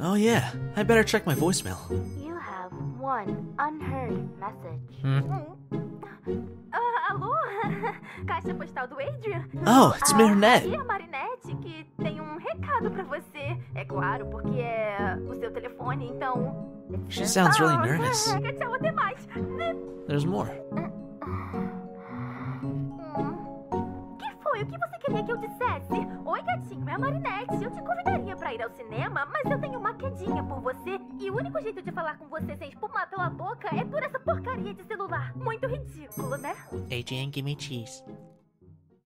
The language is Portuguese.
Oh yeah, I better check my voicemail. You have one unheard message. Ah, alô? Caixa postal do Adrian? Oh, it's Ah, Marinette. Aqui é a Marinette que tem um recado pra você. É claro, porque é o seu telefone, então. She sounds really Ah, nervous. There's more. O que você queria que eu dissesse? Oi, gatinho, é a Marinette. Eu te convidaria pra ir ao cinema, mas eu tenho uma quedinha por você. E o único jeito de falar com você sem espumar pela boca é por essa porcaria de celular. Muito ridículo, né? Adrian, give me cheese.